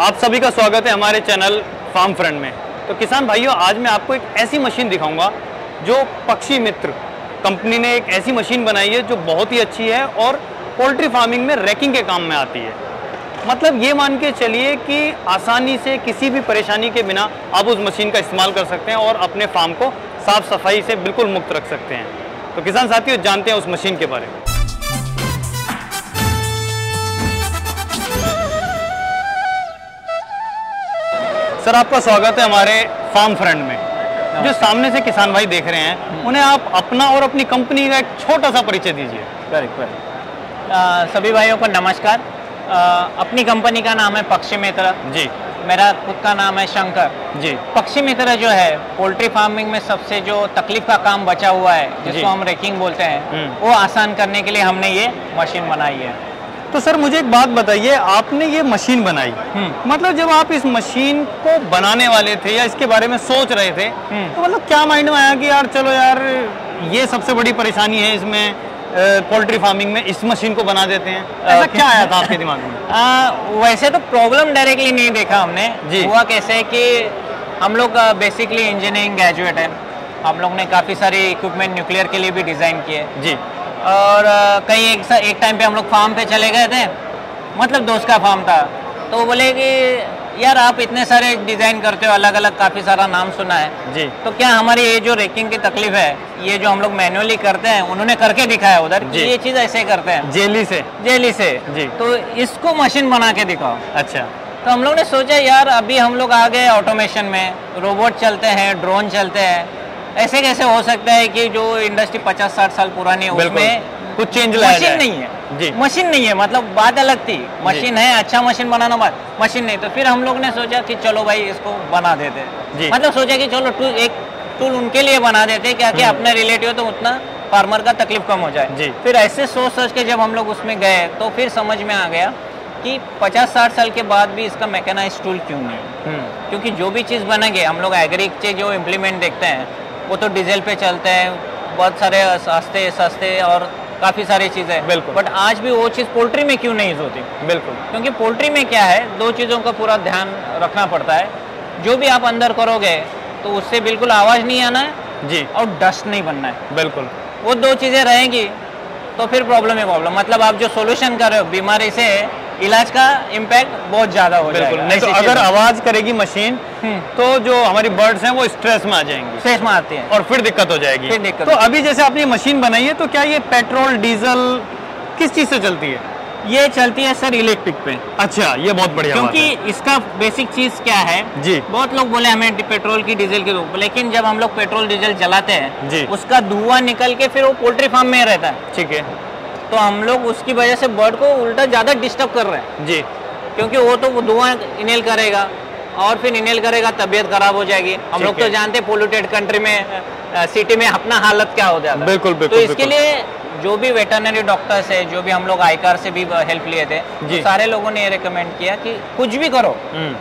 आप सभी का स्वागत है हमारे चैनल फार्म फ्रेंड में। तो किसान भाइयों, आज मैं आपको एक ऐसी मशीन दिखाऊँगा, जो पक्षी मित्र कंपनी ने एक ऐसी मशीन बनाई है, जो बहुत ही अच्छी है और पोल्ट्री फ़ार्मिंग में रैकिंग के काम में आती है। मतलब ये मान के चलिए कि आसानी से किसी भी परेशानी के बिना आप उस मशीन का इस्तेमाल कर सकते हैं और अपने फार्म को साफ़ सफ़ाई से बिल्कुल मुक्त रख सकते हैं। तो किसान साथियों, जानते हैं उस मशीन के बारे में। सर आपका स्वागत है हमारे फार्म फ्रेंड में। जो सामने से किसान भाई देख रहे हैं उन्हें आप अपना और अपनी कंपनी का एक छोटा सा परिचय दीजिए। करेक्ट करेक्ट सभी भाइयों को नमस्कार। अ, अपनी कंपनी का नाम है पक्षी मित्र। जी। मेरा खुद का नाम है शंकर। जी। पक्षी मित्र जो है पोल्ट्री फ़ार्मिंग में सबसे जो तकलीफ़ का काम बचा हुआ है जिसको हम रेकिंग बोलते हैं हम्म। वो आसान करने के लिए हमने ये मशीन बनाई है। तो सर मुझे एक बात बताइए आपने ये मशीन बनाई हम्म। मतलब जब आप इस मशीन को बनाने वाले थे या इसके बारे में सोच रहे थे हम्म। तो मतलब क्या माइंड में आया कि यार चलो यार ये सबसे बड़ी परेशानी है इसमें पोल्ट्री फ़ार्मिंग में इस मशीन को बना देते हैं ऐसा। क्या आया था आपके दिमाग में आ, वैसे तो प्रॉब्लम डायरेक्टली नहीं देखा हमने जी। हुआ कैसे है कि हम लोग बेसिकली इंजीनियरिंग ग्रेजुएट हैं हम लोग ने काफ़ी सारे इक्विपमेंट न्यूक्लियर के लिए भी डिज़ाइन किए जी और कहीं एक सा- एक टाइम पे हम लोग फार्म पे चले गए थे। मतलब दोस्त का फार्म था। तो बोले कि यार आप इतने सारे डिज़ाइन करते हो अलग अलग काफ़ी सारा नाम सुना है। जी। तो क्या हमारी ये जो रेकिंग की तकलीफ़ है ये जो हम लोग मैनुअली करते हैं उन्होंने करके दिखाया उधर कि। ये चीज़ ऐसे करते हैं। जेली से। जेली से। जी। तो इसको मशीन बना के दिखाओ। अच्छा। तो हम लोग ने सोचा यार अभी हम लोग आ गए ऑटोमेशन में। रोबोट चलते हैं ड्रोन चलते हैं। ऐसे कैसे हो सकता है कि जो इंडस्ट्री 50-60 साल पुरानी है। उसमें कुछ चेंज लाया मशीन नहीं है। जी। मशीन नहीं है मतलब बात अलग थी। मशीन है अच्छा मशीन बनाना बात मशीन नहीं। तो फिर हम लोग ने सोचा कि चलो भाई इसको बना देते। मतलब सोचा कि चलो टूल एक टूल उनके लिए बना देते क्या कि अपने रिलेटिव तो उतना फार्मर का तकलीफ़ कम हो जाए। जी। फिर ऐसे सोच सोच के जब हम लोग उसमें गए तो फिर समझ में आ गया कि 50-60 साल के बाद भी इसका मैकेनाइज टूल क्यों नहीं हम्म, क्योंकि जो भी चीज़ बनेंगे हम लोग एग्री के जो इम्प्लीमेंट देखते हैं वो तो डीजल पे चलते हैं बहुत सारे सस्ते सस्ते और काफ़ी सारी चीज़ें बिल्कुल। बट आज भी वो चीज़ पोल्ट्री में क्यों नहीं होती? बिल्कुल। क्योंकि पोल्ट्री में क्या है दो चीज़ों का पूरा ध्यान रखना पड़ता है। जो भी आप अंदर करोगे तो उससे बिल्कुल आवाज़ नहीं आना है जी। और डस्ट नहीं बनना है। बिल्कुल। वो दो चीज़ें रहेंगी तो फिर प्रॉब्लम ही प्रॉब्लम मतलब आप जो सोल्यूशन कर रहे हो बीमारी से इलाज का इम्पैक्ट बहुत ज़्यादा हो बिल्कुल जाएगा। नहीं तो अगर आवाज़ करेगी मशीन हम्म, तो जो हमारी बर्ड्स हैं वो स्ट्रेस में आ जाएँगी। स्ट्रेस में आती है। और फिर दिक्कत हो जाएगी। फिर दिक्कत तो अभी जैसे आपने मशीन बनाई है तो क्या ये पेट्रोल डीजल किस चीज़ से चलती है? ये चलती है सर इलेक्ट्रिक पे। अच्छा ये बहुत बढ़िया बात क्योंकि इसका बेसिक चीज़ क्या है? जी। बहुत लोग बोले हमें पेट्रोल की डीजल की रूप लेकिन जब हम लोग पेट्रोल डीजल जलाते हैं जी। उसका धुआँ निकल के फिर वो पोल्ट्री फार्म में रहता है। ठीक है। तो हम लोग उसकी वजह से बर्ड को उल्टा ज़्यादा डिस्टर्ब कर रहे हैं। जी। क्योंकि वो तो वो धुआँ इनेल करेगा और फिर इनेल करेगा तबीयत खराब हो जाएगी। हम लोग तो जानते हैं पोल्यूटेड कंट्री में सिटी में अपना हालत क्या हो जाता है। बिल्कुल, बिल्कुल, तो इसके बिल्कुल। लिए जो भी वेटरनरी डॉक्टर्स है जो भी हम लोग आईकार से भी हेल्प लिए थे तो सारे लोगों ने ये रिकमेंड किया कि कुछ भी करो। हम्म,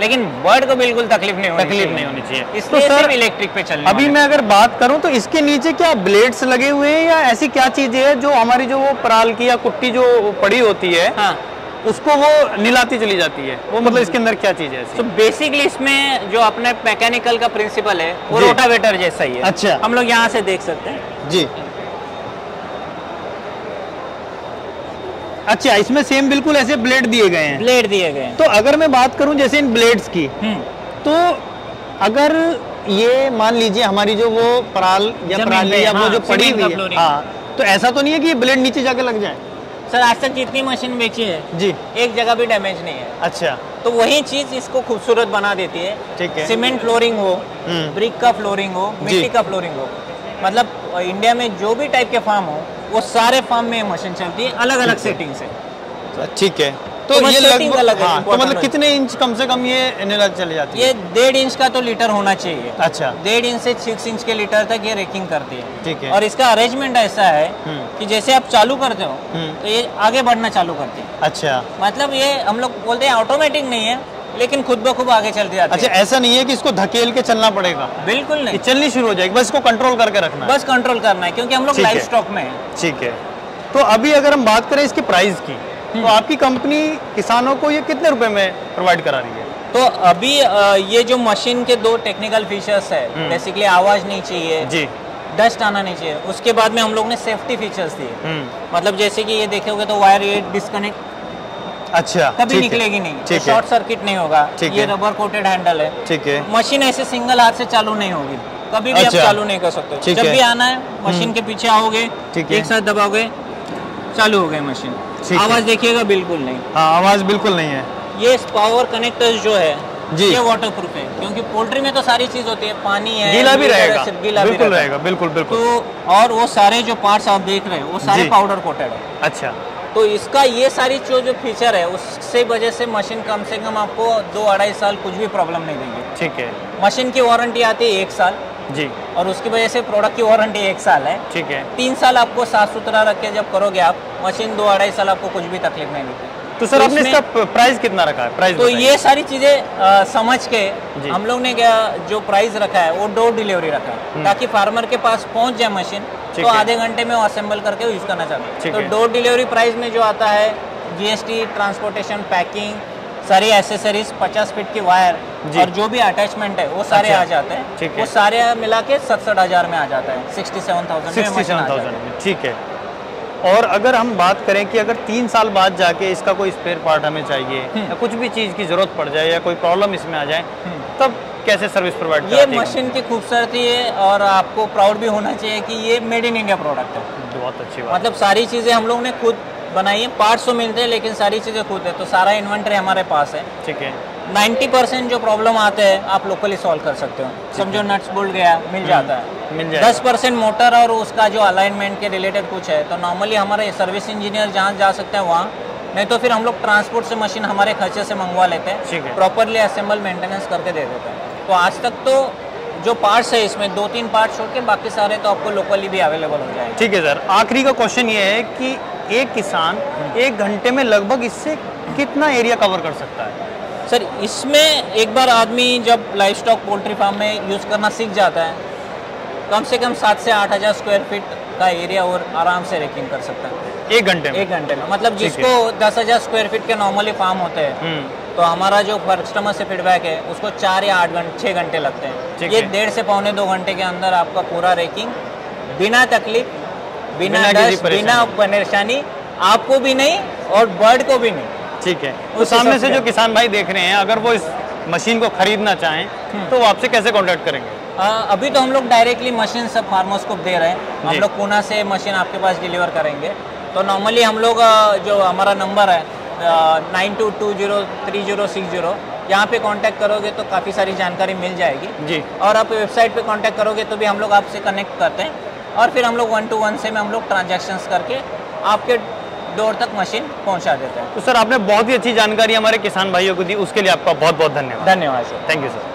लेकिन बर्ड को बिल्कुल तकलीफ़ नहीं होनी तकलीफ़ नहीं होनी चाहिए। इसलिए तो सर इलेक्ट्रिक पे चलने अभी मैं अगर बात करूँ तो इसके नीचे क्या ब्लेड्स लगे हुए हैं या ऐसी क्या चीज़ें है जो हमारी जो वो पराल की या कुट्टी जो पड़ी होती है हाँ। उसको वो निलाती चली जाती है? वो मतलब इसके अंदर क्या चीज़ है तो बेसिकली इसमें जो अपने मैकेनिकल का प्रिंसिपल है वो रोटावेटर जैसा ही है। अच्छा। हम लोग यहाँ से देख सकते हैं। जी। अच्छा इसमें सेम बिल्कुल ऐसे ब्लेड दिए गए हैं। ब्लेड दिए गए हैं। तो अगर मैं बात करूँ जैसे इन ब्लेड्स की हम्म, तो अगर ये मान लीजिए हमारी जो वो पराल या पराली या वो हाँ, जो पड़ी हुई है हाँ तो ऐसा तो नहीं है कि ये ब्लेड नीचे जाके लग जाए? सर आज तक जितनी मशीन बेची है जी। एक जगह भी डैमेज नहीं है। अच्छा। तो वही चीज़ इसको खूबसूरत बना देती है। ठीक है। सीमेंट फ्लोरिंग हो हम्म। ब्रिक का फ्लोरिंग हो मिट्टी का फ्लोरिंग हो। मतलब इंडिया में जो भी टाइप के फार्म हो वो सारे फार्म में मशीन चलती है अलग अलग सेटिंग से ठीक है। तो तो ये लगभग अलग हाँ, तो मतलब कितने इंच कम से कम ये निला चली जाती है? ये डेढ़ इंच का तो लीटर होना चाहिए। अच्छा। डेढ़ इंच से सिक्स इंच के लीटर तक ये रेकिंग करती है। ठीक है। और इसका अरेंजमेंट ऐसा है हम्म। कि जैसे आप चालू करते हो हम्म। तो ये आगे बढ़ना चालू करती है। अच्छा। मतलब ये हम लोग बोलते हैं ऑटोमेटिक नहीं है लेकिन खुद ब खुद आगे चलते जाते अच्छा ऐसा नहीं है कि इसको धकेल के चलना पड़ेगा? बिल्कुल नहीं। चलनी शुरू हो जाएगी बस इसको कंट्रोल करके रखना बस कंट्रोल करना है क्योंकि हम लोग है। स्टॉक में है। ठीक है। तो अभी अगर हम बात करें इसकी प्राइस की तो आपकी कंपनी किसानों को ये कितने रुपए में प्रोवाइड करा रही है? तो अभी ये जो मशीन के दो टेक्निकल फीचर्स है हम्म। बेसिकली आवाज़ नहीं चाहिए जी। डस्ट आना नहीं चाहिए उसके बाद में हम लोग ने सेफ्टी फीचर्स दिए। हम्म। मतलब जैसे कि ये देखे देखोगे तो वायर ये डिस्कनेक्ट अच्छा कभी निकलेगी नहीं। शॉर्ट सर्किट नहीं होगा। ये रबर कोटेड हैंडल है। ठीक है। मशीन ऐसे सिंगल हाथ से चालू नहीं होगी। कभी भी आप अच्छा। चालू नहीं कर सकते। जब है। भी आना है मशीन के पीछे आओगे एक साथ दबाओगे चालू हो गई मशीन आवाज़ देखिएगा बिल्कुल नहीं। हाँ आवाज़ बिल्कुल नहीं है। ये पावर कनेक्टर्स जो है जी। ये वाटर प्रूफ है क्योंकि पोल्ट्री में तो सारी चीज़ होती है पानी है गीला भी रहेगा। गीला बिल्कुल। रहेगा बिल्कुल बिल्कुल। तो और वो सारे जो पार्ट्स आप देख रहे हो वो सारे पाउडर कोटेड है। अच्छा। तो इसका ये सारी जो जो फीचर है उससे वजह से मशीन कम से कम आपको दो अढ़ाई साल कुछ भी प्रॉब्लम नहीं देगी। ठीक है। मशीन की वारंटी आती है एक साल। जी। और उसकी वजह से प्रोडक्ट की वारंटी एक साल है। ठीक है। तीन साल आपको साफ़ सुथरा रख के जब करोगे आप मशीन दो अढ़ाई साल आपको कुछ भी तकलीफ़ नहीं देगी तो सर आपने इसका प्राइस कितना रखा है? प्राइस तो ये सारी चीज़ें समझ के हम लोग ने क्या जो प्राइस रखा है वो डोर डिलीवरी रखा है। ताकि फार्मर के पास पहुँच जाए मशीन हम्म। तो आधे घंटे में वो असेंबल करके यूज़ करना चाहते हैं। तो डोर डिलीवरी प्राइस में जो आता है जीएसटी ट्रांसपोर्टेशन पैकिंग सारी एसेसरीज 50 फीट की वायर और जो भी अटैचमेंट है वो सारे अच्छा। आ जाते हैं। ठीक है। वो सारे मिला के सड़सठ हज़ार में आ जाता है। Sixty seven thousand sixty seven thousand में। ठीक है। और अगर हम बात करें कि अगर तीन साल बाद जाके इसका कोई स्पेयर पार्ट हमें चाहिए हम्म। या कुछ भी चीज़ की ज़रूरत पड़ जाए या कोई प्रॉब्लम इसमें आ जाए तब कैसे सर्विस प्रोवाइड ये मशीन की खूबसूरती है और आपको प्राउड भी होना चाहिए कि ये मेड इन इंडिया प्रोडक्ट है। बहुत अच्छी बात। मतलब सारी चीज़ें हम लोग ने खुद बनाई है। पार्ट्स तो मिलते हैं लेकिन सारी चीज़ें खुद है। तो सारा इन्वेंट्री हमारे पास है। ठीक है। 90 परसेंट जो प्रॉब्लम आते हैं आप लोकली सॉल्व कर सकते हो। समझो नट्स बोल्ट गया मिल जाता है। हम्म, मिल जाएगा। दस परसेंट मोटर और उसका जो अलाइनमेंट के रिलेटेड कुछ है तो नॉर्मली हमारे सर्विस इंजीनियर जहाँ जा सकते हैं वहाँ। नहीं तो फिर हम लोग ट्रांसपोर्ट से मशीन हमारे खर्चे से मंगवा लेते हैं। प्रॉपरली असेंबल मेंटेनेंस करके दे देते हैं। तो आज तक तो जो पार्ट्स है इसमें दो तीन पार्ट्स छोड़ के बाकी सारे तो आपको लोकली भी अवेलेबल हो जाएँगे। ठीक है सर आखिरी का क्वेश्चन ये है कि एक किसान एक घंटे में लगभग इससे कितना एरिया कवर कर सकता है? सर इसमें एक बार आदमी जब लाइफ स्टॉक पोल्ट्री फार्म में यूज़ करना सीख जाता है कम से कम सात से आठ हज़ार स्क्वायर फीट का एरिया और आराम से रेकिंग कर सकता है। एक घंटे में? एक घंटे में। मतलब जिसको दस हज़ार स्क्वायर फीट के नॉर्मली फार्म होते हैं हम्म। तो हमारा जो कस्टमर से फीडबैक है उसको चार या आठ घंटे छः घंटे लगते हैं। ठीक ये है। डेढ़ से पौने दो घंटे के अंदर आपका पूरा रेकिंग बिना तकलीफ़ बिना बिना डस्ट बिना परेशानी। आपको भी नहीं और बर्ड को भी नहीं। ठीक है। तो सामने से जो किसान भाई देख रहे हैं अगर वो इस मशीन को खरीदना चाहें हम्म। तो वो आपसे कैसे कांटेक्ट करेंगे? आ, अभी तो हम लोग डायरेक्टली मशीन सब फार्मर्स को दे रहे हैं। हम लोग पूना से मशीन आपके पास डिलीवर करेंगे। तो नॉर्मली हम लोग जो हमारा नंबर है nine two two zero three zero six zero. यहाँ पे कांटेक्ट करोगे तो काफ़ी सारी जानकारी मिल जाएगी। जी। और आप वेबसाइट पे कांटेक्ट करोगे तो भी हम लोग आपसे कनेक्ट करते हैं। और फिर हम लोग वन टू वन से में हम लोग ट्रांजेक्शन्स करके आपके डोर तक मशीन पहुँचा देते हैं। तो सर आपने बहुत ही अच्छी जानकारी हमारे किसान भाइयों को दी। उसके लिए आपका बहुत बहुत धन्यवाद। धन्यवाद सर थैंक यू सर